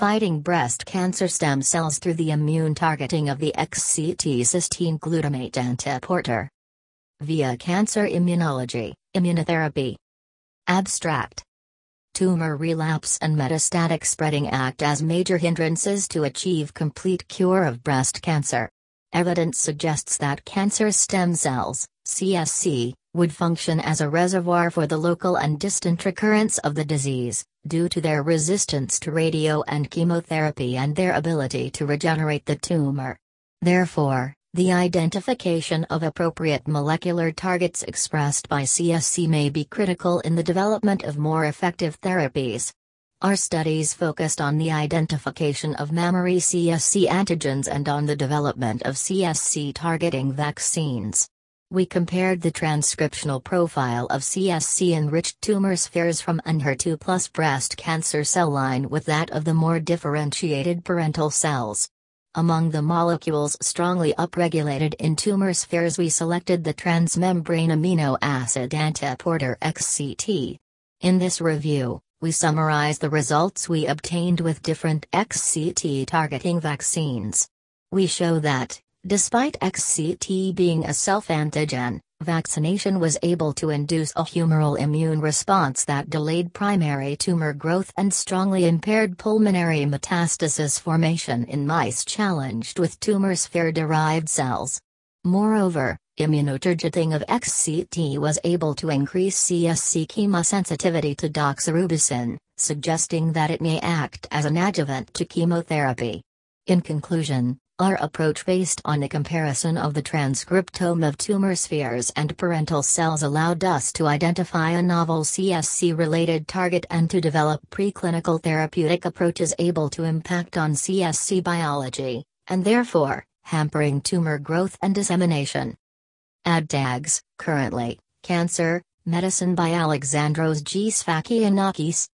fighting breast cancer stem cells through the immune targeting of the XCT cystine glutamate antiporter. Via cancer immunology, immunotherapy. Abstract Tumor relapse and metastatic spreading act as major hindrances to achieve complete cure of breast cancer. Evidence suggests that cancer stem cells, CSC, would function as a reservoir for the local and distant recurrence of the disease, due to their resistance to radio and chemotherapy and their ability to regenerate the tumor. Therefore, the identification of appropriate molecular targets expressed by CSC may be critical in the development of more effective therapies. Our studies focused on the identification of mammary CSC antigens and on the development of CSC targeting vaccines. We compared the transcriptional profile of CSC-enriched tumor spheres from an Her2 plus breast cancer cell line with that of the more differentiated parental cells. Among the molecules strongly upregulated in tumor spheres we selected the transmembrane amino acid antiporter XCT. In this review, we summarize the results we obtained with different XCT targeting vaccines. We show that, Despite XCT being a self-antigen, vaccination was able to induce a humoral immune response that delayed primary tumor growth and strongly impaired pulmonary metastasis formation in mice challenged with tumor sphere-derived cells. Moreover, immunotargeting of XCT was able to increase CSC chemosensitivity to doxorubicin, suggesting that it may act as an adjuvant to chemotherapy. In conclusion, our approach based on a comparison of the transcriptome of tumor spheres and parental cells allowed us to identify a novel CSC related target and to develop preclinical therapeutic approaches able to impact on CSC biology, and therefore, hampering tumor growth and dissemination. Ad tags, currently, Cancer, Medicine by Alexandros G. Sfakianakis,